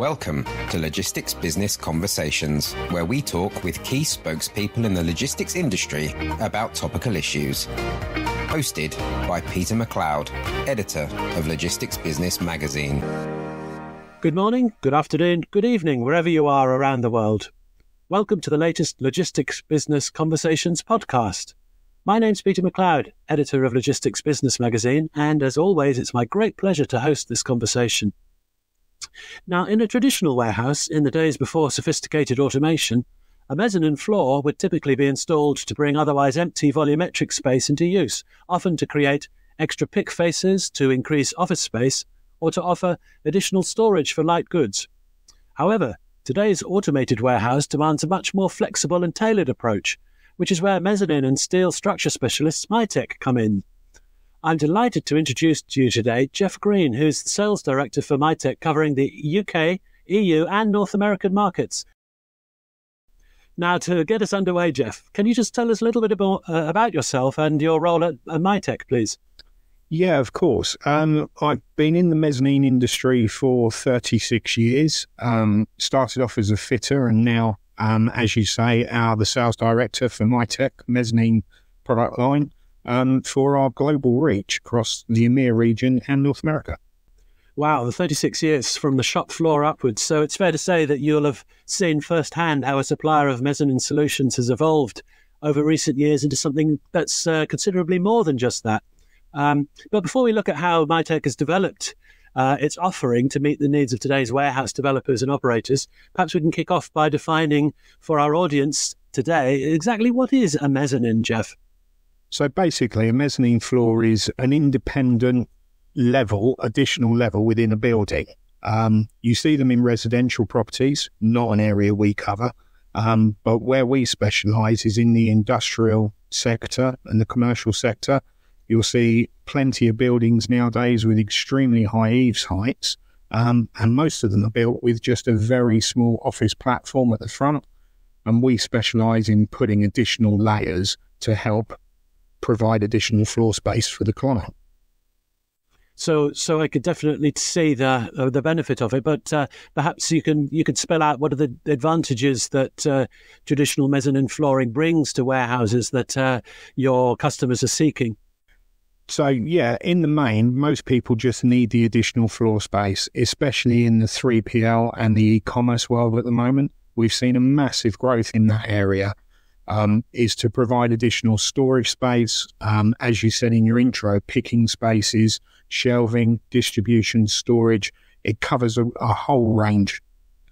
Welcome to Logistics Business Conversations, where we talk with key spokespeople in the logistics industry about topical issues. Hosted by Peter MacLeod, editor of Logistics Business Magazine. Good morning, good afternoon, good evening, wherever you are around the world. Welcome to the latest Logistics Business Conversations podcast. My name's Peter MacLeod, editor of Logistics Business Magazine, and as always, it's my great pleasure to host this conversation. Now, in a traditional warehouse, in the days before sophisticated automation, a mezzanine floor would typically be installed to bring otherwise empty volumetric space into use, often to create extra pick faces, to increase office space, or to offer additional storage for light goods. However, today's automated warehouse demands a much more flexible and tailored approach which is where mezzanine and steel structure specialists MiTek come in. I'm delighted to introduce to you today Geoff Green, who's the sales director for MiTek, covering the UK, EU, and North American markets. Now, to get us underway, Geoff, can you just tell us a little bit more uh, about yourself and your role at, at MiTek, please? Yeah, of course. Um, I've been in the mezzanine industry for 36 years. Um, started off as a fitter and now um, as you say, are the sales director for MiTek mezzanine product line um, for our global reach across the EMEA region and North America. Wow, the 36 years from the shop floor upwards. So it's fair to say that you'll have seen firsthand how a supplier of mezzanine solutions has evolved over recent years into something that's uh, considerably more than just that. Um, but before we look at how MiTek has developed uh, its offering to meet the needs of today's warehouse developers and operators, perhaps we can kick off by defining for our audience today exactly what is a mezzanine, Geoff. So basically, a mezzanine floor is an independent level, additional level within a building. Um, you see them in residential properties, not an area we cover. Um, but where we specialise is in the industrial sector and the commercial sector. You'll see plenty of buildings nowadays with extremely high eaves heights, um, and most of them are built with just a very small office platform at the front. And we specialise in putting additional layers to help provide additional floor space for the client. So, so I could definitely see the uh, the benefit of it, but uh, perhaps you can you could spell out what are the advantages that uh, traditional mezzanine flooring brings to warehouses that uh, your customers are seeking. So, yeah, in the main, most people just need the additional floor space, especially in the 3PL and the e commerce world at the moment. We've seen a massive growth in that area. Um, is to provide additional storage space, um, as you said in your intro, picking spaces, shelving, distribution, storage. It covers a, a whole range,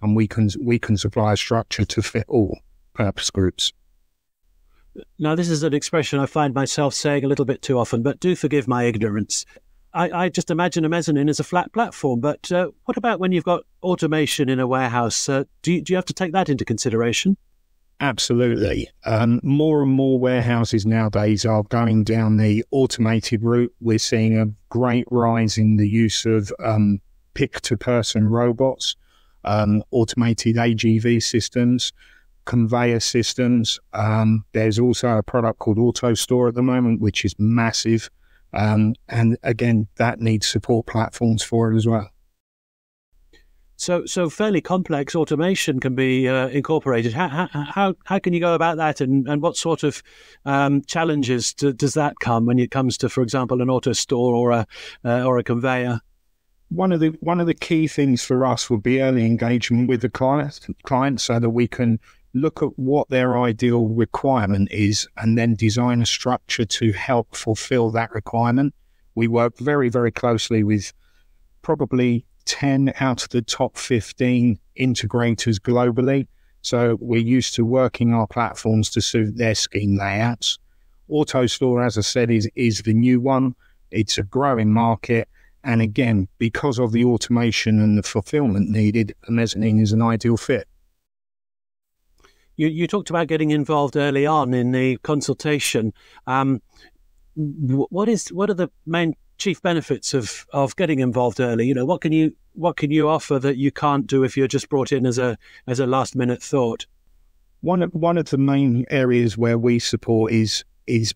and we can we can supply a structure to fit all purpose groups. Now, this is an expression I find myself saying a little bit too often, but do forgive my ignorance. I, I just imagine a mezzanine as a flat platform, but uh, what about when you've got automation in a warehouse? Uh, do, you, do you have to take that into consideration? Absolutely. Um, more and more warehouses nowadays are going down the automated route. We're seeing a great rise in the use of um, pick to person robots, um, automated AGV systems conveyor systems. Um, there's also a product called AutoStore at the moment, which is massive. Um, and again, that needs support platforms for it as well. So, so fairly complex automation can be uh, incorporated. How, how, how, can you go about that, and, and what sort of um, challenges do, does that come when it comes to, for example, an AutoStore or a uh, or a conveyor? One of the one of the key things for us would be early engagement with the client, client, so that we can look at what their ideal requirement is and then design a structure to help fulfill that requirement. We work very, very closely with probably 10 out of the top 15 integrators globally. So we're used to working our platforms to suit their scheme layouts. AutoStore, as I said, is, is the new one. It's a growing market. And again, because of the automation and the fulfillment needed, a mezzanine is an ideal fit. You, you talked about getting involved early on in the consultation. Um, what is what are the main chief benefits of of getting involved early? You know, what can you what can you offer that you can't do if you're just brought in as a as a last minute thought? One of one of the main areas where we support is is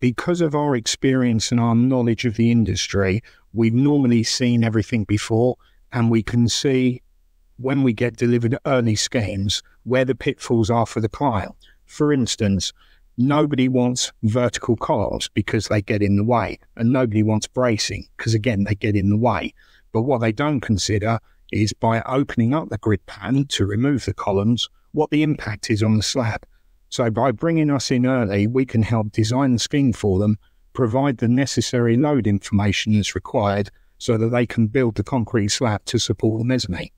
because of our experience and our knowledge of the industry, we've normally seen everything before, and we can see when we get delivered early schemes where the pitfalls are for the client. For instance, nobody wants vertical columns because they get in the way, and nobody wants bracing because, again, they get in the way. But what they don't consider is by opening up the grid pan to remove the columns, what the impact is on the slab. So by bringing us in early, we can help design the scheme for them, provide the necessary load information that's required so that they can build the concrete slab to support the mezzanine.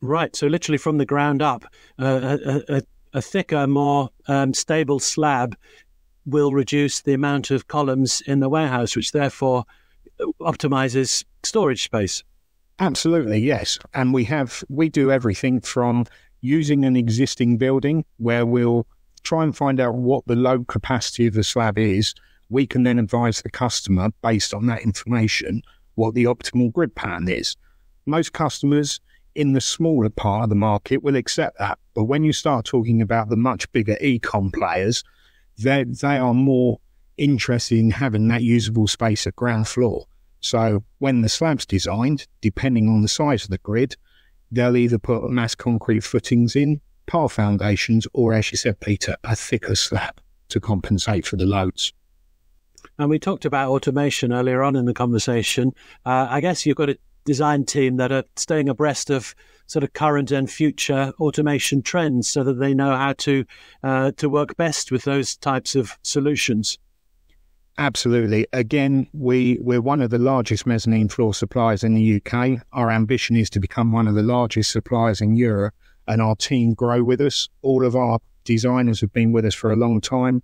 Right. So literally from the ground up, uh, a, a, a, thicker, more um, stable slab will reduce the amount of columns in the warehouse, which therefore optimizes storage space. Absolutely, yes. And we have we do everything from using an existing building where we'll try and find out what the load capacity of the slab is. We can then advise the customer based on that information what the optimal grid pattern is. Most customers in the smaller part of the market will accept that. But when you start talking about the much bigger e-com players, they they are more interested in having that usable space at ground floor. So when the slab's designed, depending on the size of the grid, they'll either put mass concrete footings in, pile foundations, or as you said, Peter, a thicker slab to compensate for the loads. And we talked about automation earlier on in the conversation. Uh, I guess you've got a design team that are staying abreast of sort of current and future automation trends so that they know how to uh, to work best with those types of solutions. Absolutely. Again, we, we're one of the largest mezzanine floor suppliers in the UK. Our ambition is to become one of the largest suppliers in Europe, and our team grow with us. All of our designers have been with us for a long time.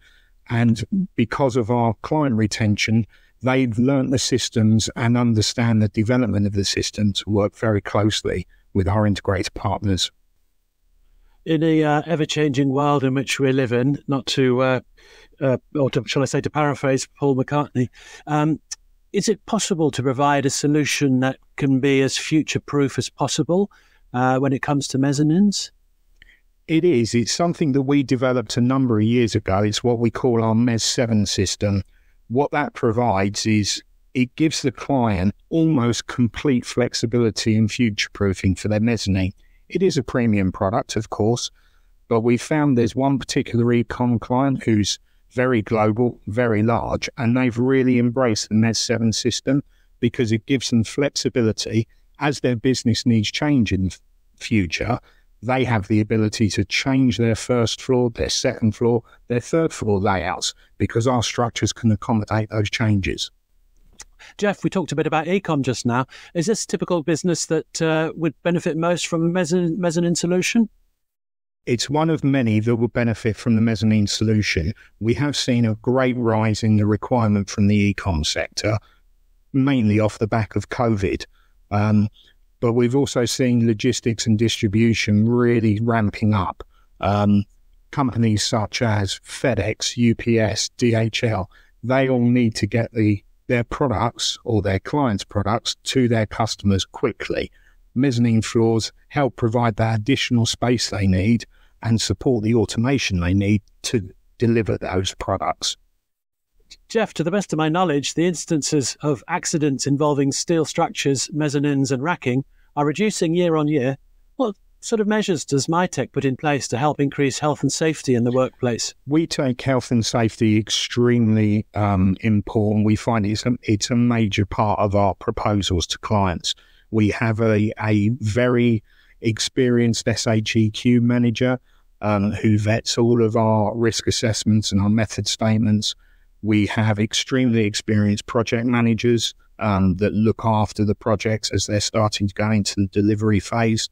And because of our client retention, they've learnt the systems and understand the development of the system to work very closely with our integrated partners. In the uh, ever changing world in which we live in, not to, uh, uh, or to, shall I say, to paraphrase Paul McCartney, um, is it possible to provide a solution that can be as future proof as possible uh, when it comes to mezzanines? It is. It's something that we developed a number of years ago. It's what we call our MES 7 system what that provides is it gives the client almost complete flexibility and future proofing for their mezzanine. It is a premium product, of course, but we found there's one particular ecom client who's very global, very large, and they've really embraced the MES 7 system because it gives them flexibility as their business needs change in the future they have the ability to change their first floor, their second floor, their third floor layouts because our structures can accommodate those changes. Geoff, we talked a bit about Ecom just now. Is this typical business that uh, would benefit most from a mezzanine, mezzanine solution? It's one of many that will benefit from the mezzanine solution. We have seen a great rise in the requirement from the ecom sector, mainly off the back of COVID. Um, but we've also seen logistics and distribution really ramping up. Um, companies such as FedEx, UPS, DHL, they all need to get the their products or their clients' products to their customers quickly. Mezzanine floors help provide that additional space they need and support the automation they need to deliver those products. Geoff, to the best of my knowledge, the instances of accidents involving steel structures, mezzanines, and racking are reducing year on year. What sort of measures does MiTek put in place to help increase health and safety in the workplace? We take health and safety extremely um, important. We find it's a, it's a major part of our proposals to clients. We have a, a very experienced SHEQ manager um, who vets all of our risk assessments and our method statements. We have extremely experienced project managers um, that look after the projects as they're starting to go into the delivery phase.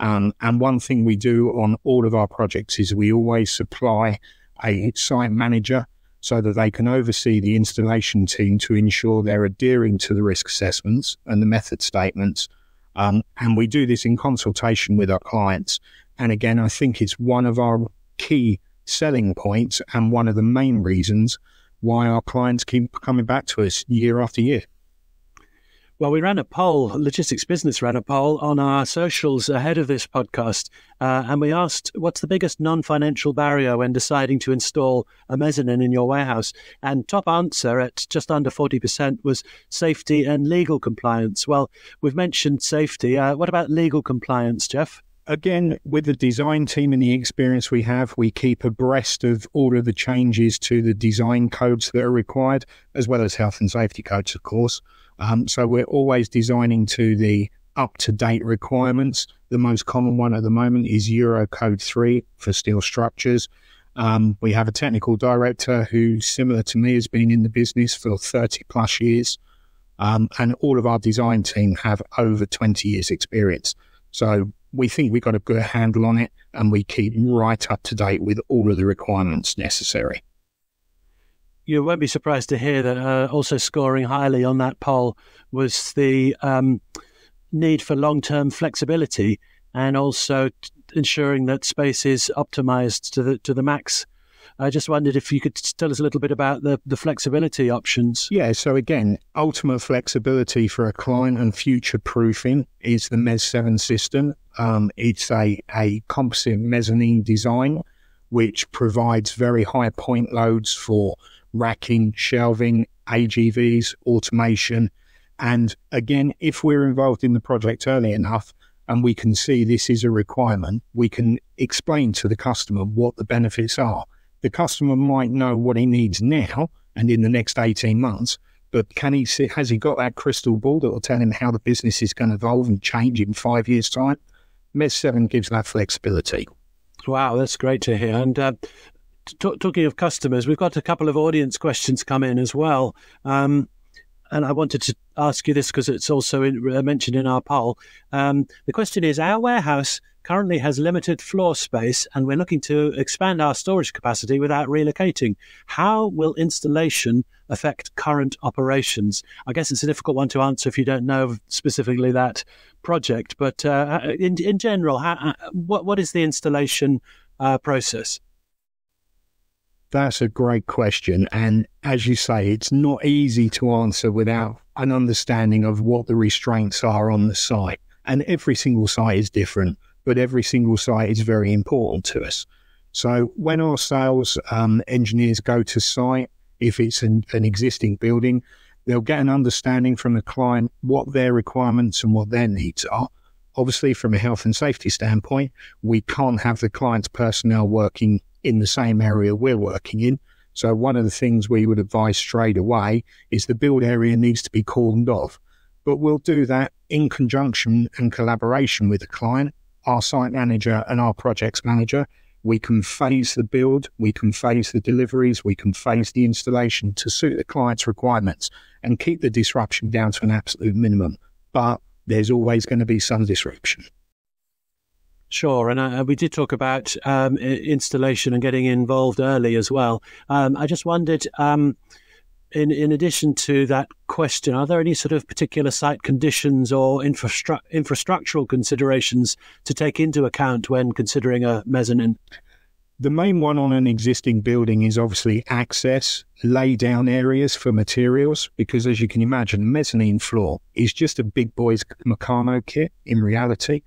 Um, and one thing we do on all of our projects is we always supply a site manager so that they can oversee the installation team to ensure they're adhering to the risk assessments and the method statements. Um, and we do this in consultation with our clients. And again, I think it's one of our key selling points and one of the main reasons why our clients keep coming back to us year after year. Well, we ran a poll, Logistics Business ran a poll on our socials ahead of this podcast, uh, and we asked what's the biggest non financial barrier when deciding to install a mezzanine in your warehouse? And top answer at just under 40% was safety and legal compliance. Well, we've mentioned safety. Uh, what about legal compliance, Geoff? Again, with the design team and the experience we have, we keep abreast of all of the changes to the design codes that are required, as well as health and safety codes, of course. Um, so we're always designing to the up to date requirements. The most common one at the moment is Eurocode 3 for steel structures. Um, we have a technical director who, similar to me, has been in the business for 30 plus years. Um, and all of our design team have over 20 years' experience. So we think we've got a good handle on it and we keep right up to date with all of the requirements necessary you won't be surprised to hear that uh, also scoring highly on that poll was the um, need for long term flexibility and also ensuring that space is optimized to the to the max. I just wondered if you could tell us a little bit about the, the flexibility options. Yeah, so again, ultimate flexibility for a client and future proofing is the MES 7 system. Um, it's a, a composite mezzanine design which provides very high point loads for racking, shelving, AGVs, automation. And again, if we're involved in the project early enough and we can see this is a requirement, we can explain to the customer what the benefits are. The customer might know what he needs now and in the next 18 months, but can he see, has he got that crystal ball that will tell him how the business is going to evolve and change in five years' time? MES 7 gives that flexibility. Wow, that's great to hear. And uh, t- talking of customers, we've got a couple of audience questions come in as well. Um, and I wanted to ask you this because it's also in, uh, mentioned in our poll. Um, the question is Our warehouse currently has limited floor space and we're looking to expand our storage capacity without relocating. How will installation affect current operations? I guess it's a difficult one to answer if you don't know specifically that project, but uh, in, in general, how, uh, what, what is the installation uh, process? That's a great question. And as you say, it's not easy to answer without an understanding of what the restraints are on the site. And every single site is different, but every single site is very important to us. So when our sales um, engineers go to site, if it's an, an existing building, they'll get an understanding from the client what their requirements and what their needs are. Obviously, from a health and safety standpoint, we can't have the client's personnel working in the same area we're working in. So one of the things we would advise straight away is the build area needs to be cordoned off. But we'll do that in conjunction and collaboration with the client, our site manager and our projects manager. We can phase the build, we can phase the deliveries, we can phase the installation to suit the client's requirements and keep the disruption down to an absolute minimum. But there's always going to be some disruption. Sure, and uh, we did talk about um, installation and getting involved early as well. Um, I just wondered, um, in in addition to that question, are there any sort of particular site conditions or infrastru- infrastructural considerations to take into account when considering a mezzanine? The main one on an existing building is obviously access, lay down areas for materials, because as you can imagine, mezzanine floor is just a big boy's Meccano kit in reality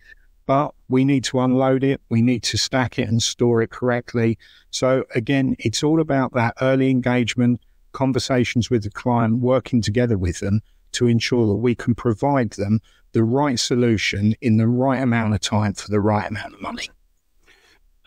but we need to unload it, we need to stack it and store it correctly. So, again, it's all about that early engagement, conversations with the client, working together with them to ensure that we can provide them the right solution in the right amount of time for the right amount of money.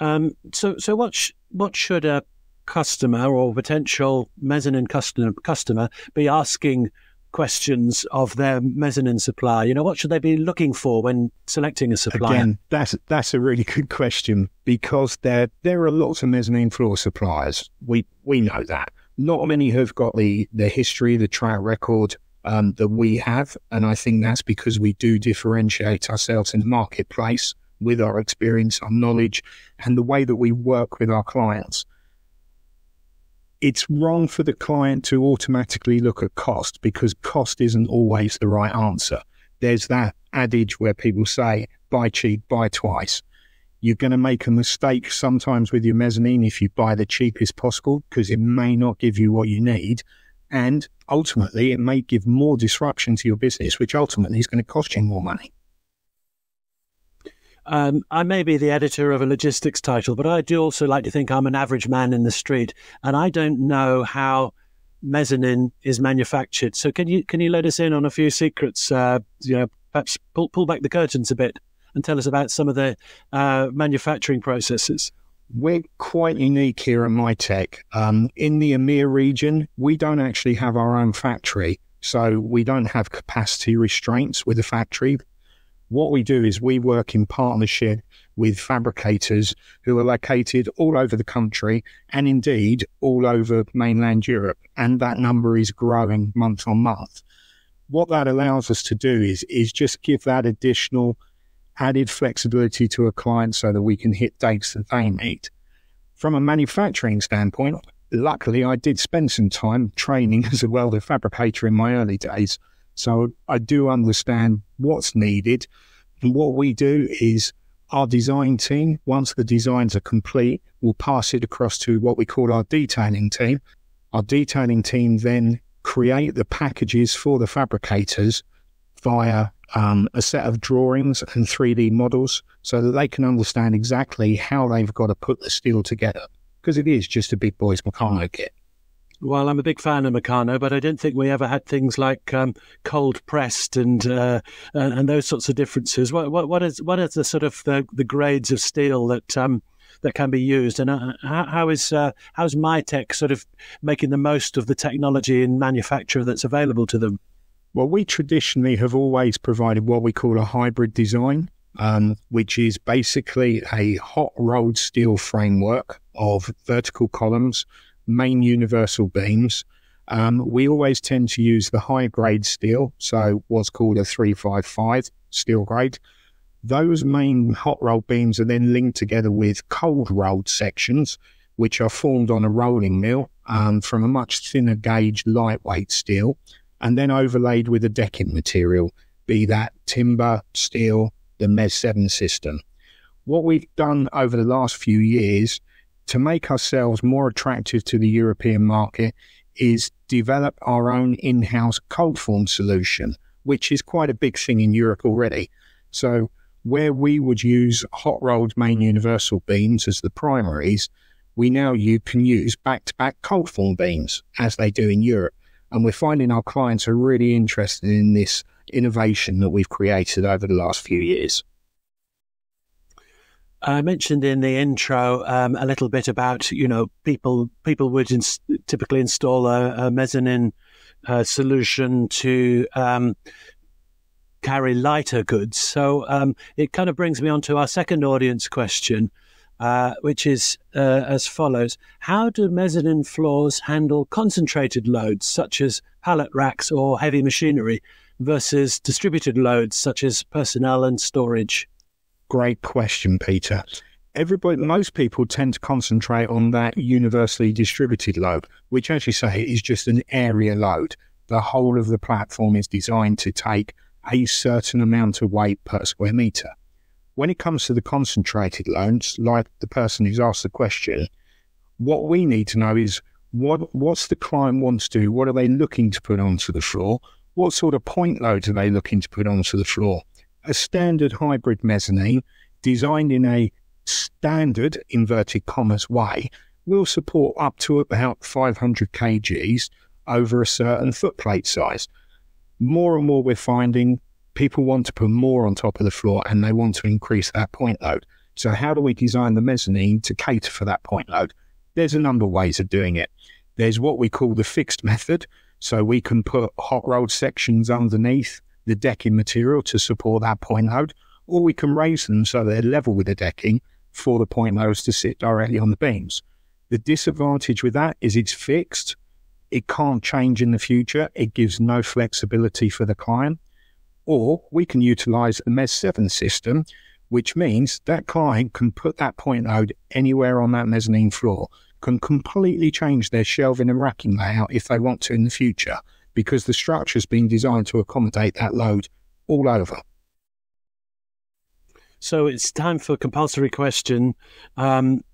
Um, so, so what sh- what should a customer or potential mezzanine customer customer be asking questions of their mezzanine supply? You know, what should they be looking for when selecting a supplier? Again, that's that's a really good question because there there are lots of mezzanine floor suppliers. We we know that. Not many have got the the history, the track record um, that we have, and I think that's because we do differentiate ourselves in the marketplace with our experience, our knowledge, and the way that we work with our clients it's wrong for the client to automatically look at cost because cost isn't always the right answer. There's that adage where people say, buy cheap, buy twice. You're going to make a mistake sometimes with your mezzanine if you buy the cheapest possible because it may not give you what you need. And ultimately it may give more disruption to your business, which ultimately is going to cost you more money. Um, I may be the editor of a logistics title, but I do also like to think I'm an average man in the street, and I don't know how mezzanine is manufactured. So can you can you let us in on a few secrets? Uh, you know, perhaps pull pull back the curtains a bit and tell us about some of the uh, manufacturing processes. We're quite unique here at MiTek. Um, in the EMEA region, we don't actually have our own factory, so we don't have capacity restraints with the factory. What we do is we work in partnership with fabricators who are located all over the country and indeed all over mainland Europe. And that number is growing month on month. What that allows us to do is, is just give that additional added flexibility to a client so that we can hit dates that they need. From a manufacturing standpoint, luckily I did spend some time training as a welder fabricator in my early days. So I do understand what's needed. And what we do is our design team, once the designs are complete, will pass it across to what we call our detailing team. Our detailing team then create the packages for the fabricators via um, a set of drawings and 3D models so that they can understand exactly how they've got to put the steel together. Because it is just a big boys Meccano kit. Well, I'm a big fan of Meccano, but I don't think we ever had things like um, cold pressed and, uh, and, and those sorts of differences. What what what is what is the sort of the, the grades of steel that um, that can be used, and uh, how, how is uh, how's MiTek sort of making the most of the technology and manufacture that's available to them? Well, we traditionally have always provided what we call a hybrid design, um, which is basically a hot rolled steel framework of vertical columns, main universal beams. Um, we always tend to use the high grade steel, so what's called a 355 steel grade. Those main hot rolled beams are then linked together with cold rolled sections, which are formed on a rolling mill um, from a much thinner gauge lightweight steel and then overlaid with a decking material, be that timber, steel, the MES 7 system. What we've done over the last few years to make ourselves more attractive to the European market is develop our own in house cold form solution, which is quite a big thing in Europe already. So, where we would use hot rolled main universal beams as the primaries, we now you can use back to back cold form beams as they do in Europe. And we're finding our clients are really interested in this innovation that we've created over the last few years. I mentioned in the intro um, a little bit about you know people people would ins- typically install a, a mezzanine uh, solution to um, carry lighter goods. So um, it kind of brings me on to our second audience question, uh, which is uh, as follows How do mezzanine floors handle concentrated loads such as pallet racks or heavy machinery versus distributed loads such as personnel and storage? Great question, Peter. Everybody, most people tend to concentrate on that universally distributed load, which, as you say, is just an area load. The whole of the platform is designed to take a certain amount of weight per square meter. When it comes to the concentrated loads, like the person who's asked the question, what we need to know is what what's the client wants to do? What are they looking to put onto the floor? What sort of point loads are they looking to put onto the floor? A standard hybrid mezzanine designed in a standard inverted commas way will support up to about 500 kgs over a certain footplate size. More and more, we're finding people want to put more on top of the floor and they want to increase that point load. So, how do we design the mezzanine to cater for that point load? There's a number of ways of doing it. There's what we call the fixed method. So, we can put hot rolled sections underneath the decking material to support that point load, or we can raise them so they're level with the decking for the point loads to sit directly on the beams. The disadvantage with that is it's fixed. It can't change in the future. It gives no flexibility for the client. Or we can utilize the MES 7 system, which means that client can put that point load anywhere on that mezzanine floor, can completely change their shelving and racking layout if they want to in the future, because the structure's been designed to accommodate that load all over. So it's time for a compulsory question. Um,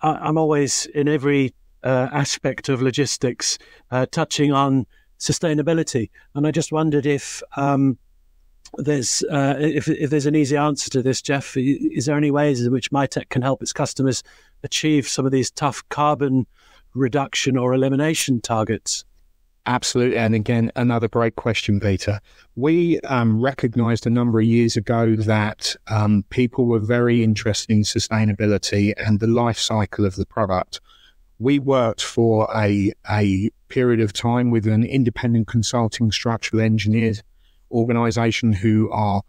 I, am always in every uh, aspect of logistics uh, touching on sustainability. And I just wondered if um, there's uh, if, if there's an easy answer to this, Geoff. Is there any ways in which MiTek can help its customers achieve some of these tough carbon reduction or elimination targets? Absolutely. And again, another great question, Peter. We um, recognized a number of years ago that um, people were very interested in sustainability and the life cycle of the product. We worked for a, a period of time with an independent consulting structural engineers organization who are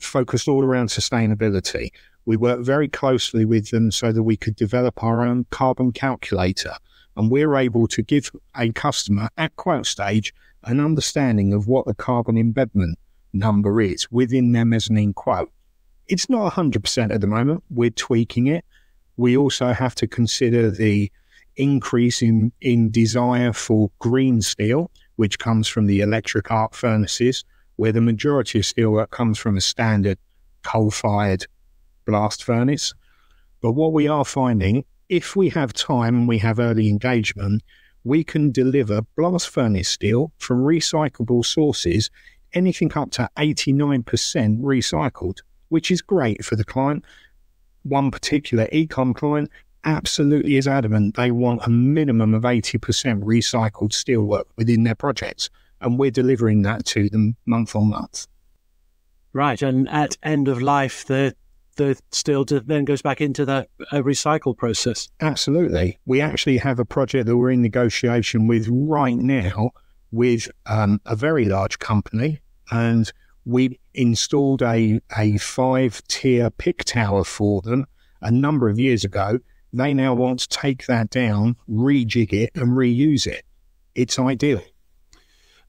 focused all around sustainability. We worked very closely with them so that we could develop our own carbon calculator and we're able to give a customer at quote stage an understanding of what the carbon embedment number is within their mezzanine quote. It's not 100% at the moment. We're tweaking it. We also have to consider the increase in, in desire for green steel, which comes from the electric arc furnaces, where the majority of steelwork comes from a standard coal fired blast furnace. But what we are finding if we have time and we have early engagement, we can deliver blast furnace steel from recyclable sources, anything up to 89% recycled, which is great for the client. One particular ecom client absolutely is adamant they want a minimum of 80% recycled steelwork within their projects, and we're delivering that to them month on month. Right, and at end of life, the the steel then goes back into that uh, recycle process. Absolutely. We actually have a project that we're in negotiation with right now with um, a very large company, and we installed a, a five tier pick tower for them a number of years ago. They now want to take that down, rejig it, and reuse it. It's ideal.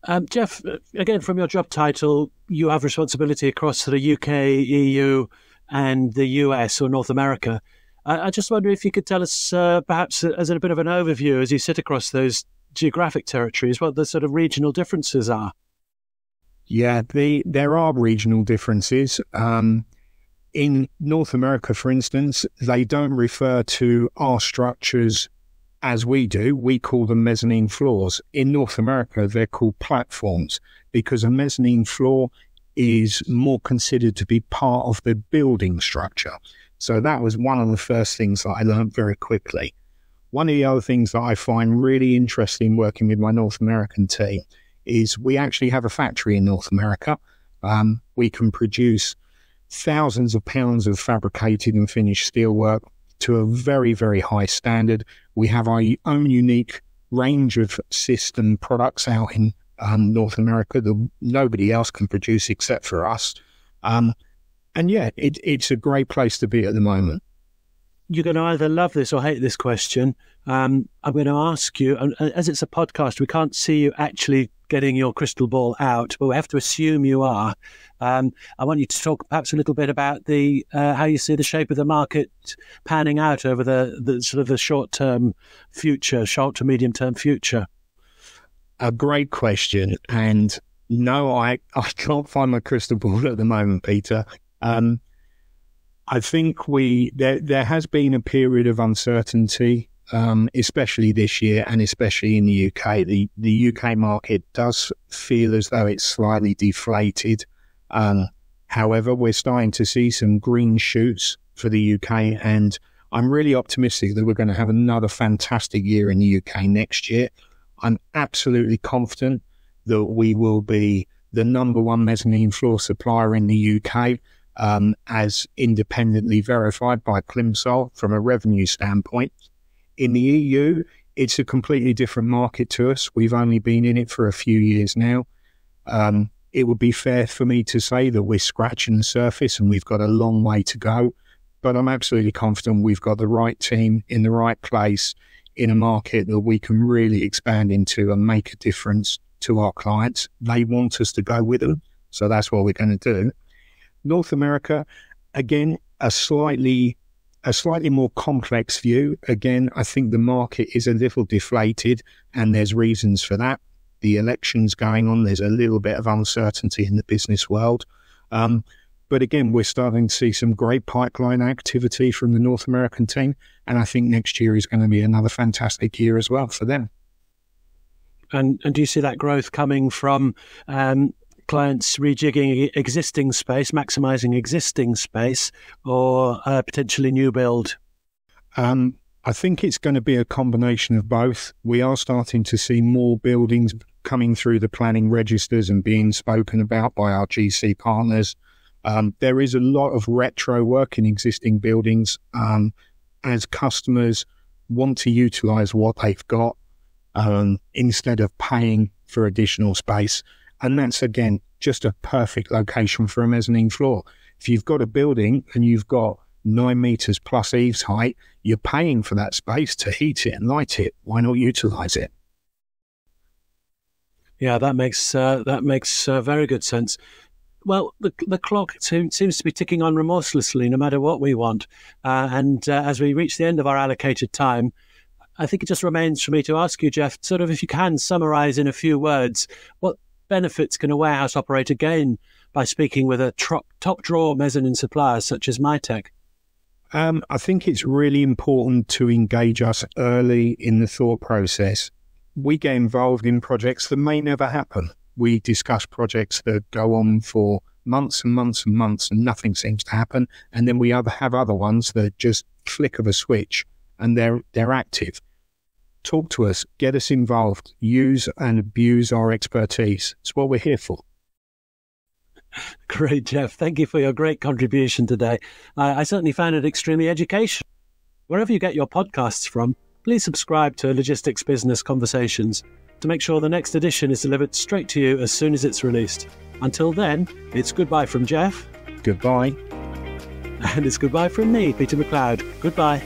Um, Geoff, uh, again, from your job title, you have responsibility across the UK, EU, and the US or North America. I, I just wonder if you could tell us, uh, perhaps as a bit of an overview, as you sit across those geographic territories, what the sort of regional differences are. Yeah, the, there are regional differences. Um, in North America, for instance, they don't refer to our structures as we do. We call them mezzanine floors. In North America, they're called platforms because a mezzanine floor is more considered to be part of the building structure. So that was one of the first things that I learned very quickly. One of the other things that I find really interesting working with my North American team is we actually have a factory in North America. Um, we can produce thousands of pounds of fabricated and finished steelwork to a very, very high standard. We have our own unique range of system products out in um, North America that nobody else can produce except for us. Um, and yeah, it, it's a great place to be at the moment. You're going to either love this or hate this question. Um, I'm going to ask you, and as it's a podcast, we can't see you actually getting your crystal ball out, but we have to assume you are. Um, I want you to talk perhaps a little bit about the uh, how you see the shape of the market panning out over the, the sort of the short term future, short to medium term future a great question. And no, I, I can't find my crystal ball at the moment, Peter. Um, I think we there there has been a period of uncertainty, um, especially this year, and especially in the UK. The the UK market does feel as though it's slightly deflated. Um, however, we're starting to see some green shoots for the UK, and I'm really optimistic that we're going to have another fantastic year in the UK next year. I'm absolutely confident that we will be the number one mezzanine floor supplier in the UK, um, as independently verified by Plimsoll from a revenue standpoint. In the EU, it's a completely different market to us. We've only been in it for a few years now. Um, it would be fair for me to say that we're scratching the surface and we've got a long way to go. But I'm absolutely confident we've got the right team in the right place in a market that we can really expand into and make a difference to our clients. They want us to go with them. So that's what we're going to do. North America, again, a slightly a slightly more complex view. Again, I think the market is a little deflated and there's reasons for that. The elections going on, there's a little bit of uncertainty in the business world. Um, but again, we're starting to see some great pipeline activity from the North American team. And I think next year is going to be another fantastic year as well for them. And, and do you see that growth coming from um, clients rejigging existing space, maximizing existing space, or uh, potentially new build? Um, I think it's going to be a combination of both. We are starting to see more buildings coming through the planning registers and being spoken about by our GC partners. Um, there is a lot of retro work in existing buildings um, as customers want to utilize what they've got um, instead of paying for additional space. And that's again just a perfect location for a mezzanine floor. If you've got a building and you've got nine meters plus eaves height, you're paying for that space to heat it and light it. Why not utilize it? Yeah, that makes uh, that makes uh, very good sense. Well, the the clock seems to be ticking on remorselessly, no matter what we want. Uh, and uh, as we reach the end of our allocated time, I think it just remains for me to ask you, Geoff, sort of if you can summarize in a few words what benefits can a warehouse operator gain by speaking with a top, top drawer mezzanine supplier such as MiTek? Um, I think it's really important to engage us early in the thought process. We get involved in projects that may never happen. We discuss projects that go on for months and months and months and nothing seems to happen. And then we other have other ones that just flick of a switch and they're they're active talk to us, get us involved, use and abuse our expertise. It's what we're here for. Great, Geoff. Thank you for your great contribution today. I certainly found it extremely educational. Wherever you get your podcasts from, please subscribe to Logistics Business Conversations to make sure the next edition is delivered straight to you as soon as it's released. Until then, it's goodbye from Geoff. Goodbye. And it's goodbye from me, Peter MacLeod. Goodbye.